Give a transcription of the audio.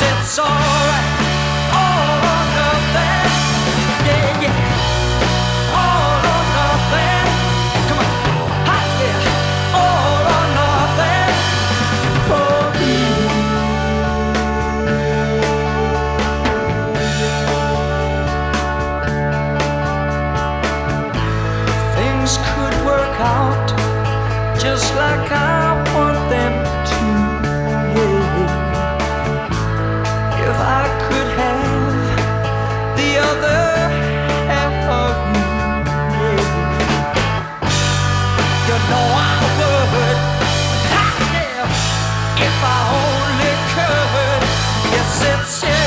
it's alright. All or nothing. Yeah, yeah. All or nothing. Come on. Hot, yeah. All or nothing for. Things could work out just like I. show.